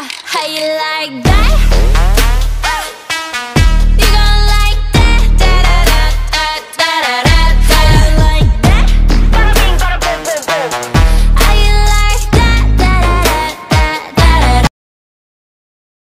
How you like that?